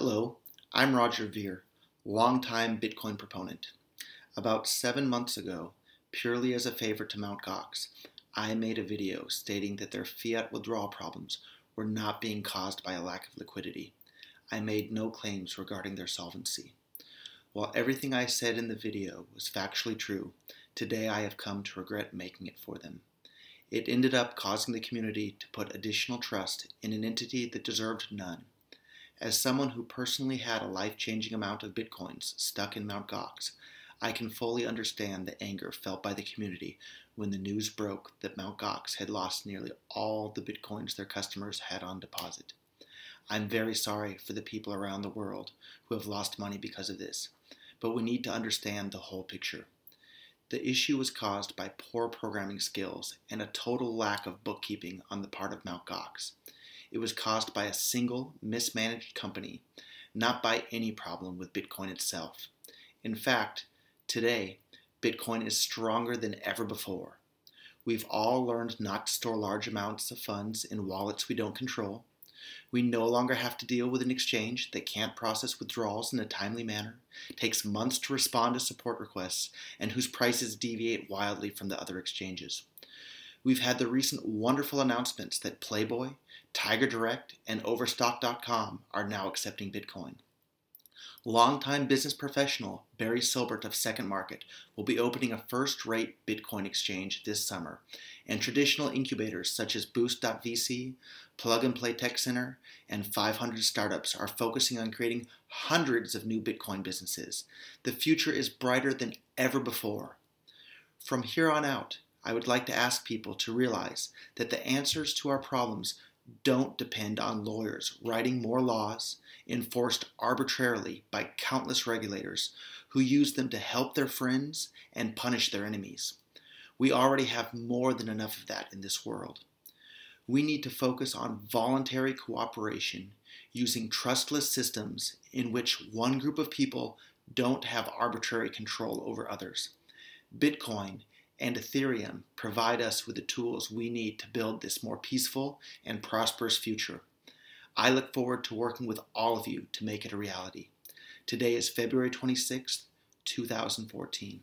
Hello, I'm Roger Ver, longtime Bitcoin proponent. About seven months ago, purely as a favor to Mt. Gox, I made a video stating that their fiat withdrawal problems were not being caused by a lack of liquidity. I made no claims regarding their solvency. While everything I said in the video was factually true, today I have come to regret making it for them. It ended up causing the community to put additional trust in an entity that deserved none. As someone who personally had a life changing amount of bitcoins stuck in Mt. Gox, I can fully understand the anger felt by the community when the news broke that Mt. Gox had lost nearly all the bitcoins their customers had on deposit. I'm very sorry for the people around the world who have lost money because of this, but we need to understand the whole picture. The issue was caused by poor programming skills and a total lack of bookkeeping on the part of Mt. Gox. It was caused by a single mismanaged company, not by any problem with Bitcoin itself. In fact, today, Bitcoin is stronger than ever before. We've all learned not to store large amounts of funds in wallets we don't control. We no longer have to deal with an exchange that can't process withdrawals in a timely manner, takes months to respond to support requests, and whose prices deviate wildly from the other exchanges. We've had the recent wonderful announcements that Playboy, Tiger Direct, and Overstock.com are now accepting Bitcoin. Longtime business professional Barry Silbert of Second Market will be opening a first rate Bitcoin exchange this summer, and traditional incubators such as Boost.vc, Plug and Play Tech Center, and 500 startups are focusing on creating hundreds of new Bitcoin businesses. The future is brighter than ever before. From here on out, I would like to ask people to realize that the answers to our problems don't depend on lawyers writing more laws enforced arbitrarily by countless regulators who use them to help their friends and punish their enemies. We already have more than enough of that in this world. We need to focus on voluntary cooperation using trustless systems in which one group of people don't have arbitrary control over others. Bitcoin and Ethereum provide us with the tools we need to build this more peaceful and prosperous future. I look forward to working with all of you to make it a reality. Today is February 26th, 2014.